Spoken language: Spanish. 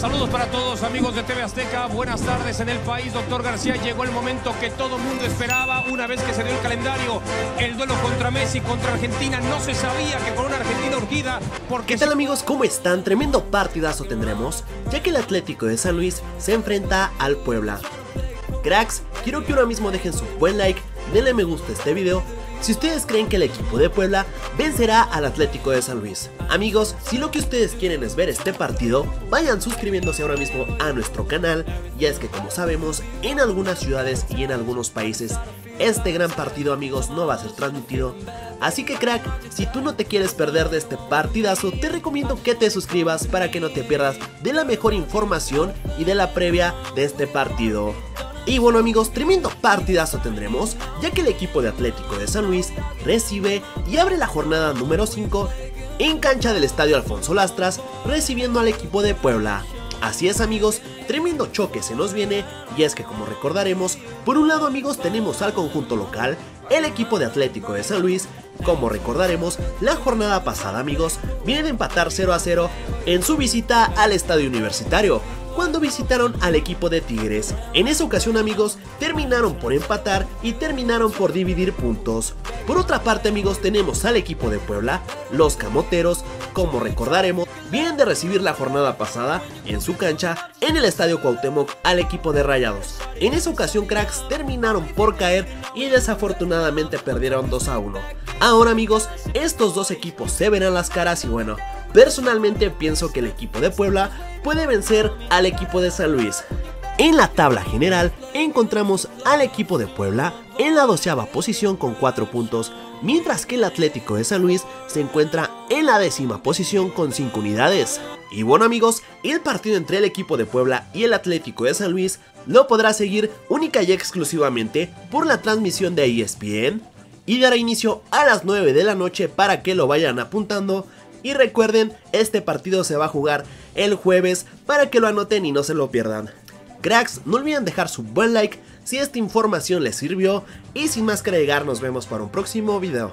Saludos para todos amigos de TV Azteca, buenas tardes en el país, doctor García, llegó el momento que todo mundo esperaba una vez que se dio el calendario, el duelo contra Messi, contra Argentina, no se sabía que con una Argentina urgida, porque... ¿Qué tal amigos? ¿Cómo están? Tremendo partidazo tendremos, ya que el Atlético de San Luis se enfrenta al Puebla. Cracks, quiero que ahora mismo dejen su buen like, denle me gusta a este video si ustedes creen que el equipo de Puebla vencerá al Atlético de San Luis. Amigos, si lo que ustedes quieren es ver este partido, vayan suscribiéndose ahora mismo a nuestro canal, ya es que como sabemos, en algunas ciudades y en algunos países, este gran partido amigos no va a ser transmitido. Así que crack, si tú no te quieres perder de este partidazo, te recomiendo que te suscribas para que no te pierdas de la mejor información y de la previa de este partido. Y bueno amigos, tremendo partidazo tendremos, ya que el equipo de Atlético de San Luis recibe y abre la jornada número 5 en cancha del Estadio Alfonso Lastras, recibiendo al equipo de Puebla. Así es amigos, tremendo choque se nos viene y es que como recordaremos, por un lado amigos tenemos al conjunto local, el equipo de Atlético de San Luis, como recordaremos, la jornada pasada amigos, viene de empatar 0 a 0 en su visita al estadio universitario, cuando visitaron al equipo de Tigres. En esa ocasión amigos, terminaron por empatar y terminaron por dividir puntos. Por otra parte amigos tenemos al equipo de Puebla, los Camoteros, como recordaremos, vienen de recibir la jornada pasada en su cancha en el Estadio Cuauhtémoc al equipo de Rayados. En esa ocasión cracks terminaron por caer y desafortunadamente perdieron 2 a 1. Ahora amigos, estos dos equipos se verán las caras y bueno, personalmente pienso que el equipo de Puebla puede vencer al equipo de San Luis. En la tabla general encontramos al equipo de Puebla en la doceava posición con 4 puntos, mientras que el Atlético de San Luis se encuentra en la décima posición con 5 unidades. Y bueno amigos, el partido entre el equipo de Puebla y el Atlético de San Luis lo podrá seguir única y exclusivamente por la transmisión de ESPN y dará inicio a las 9 de la noche para que lo vayan apuntando y recuerden, este partido se va a jugar el jueves para que lo anoten y no se lo pierdan. Cracks, no olviden dejar su buen like si esta información les sirvió y sin más que agregar nos vemos para un próximo video.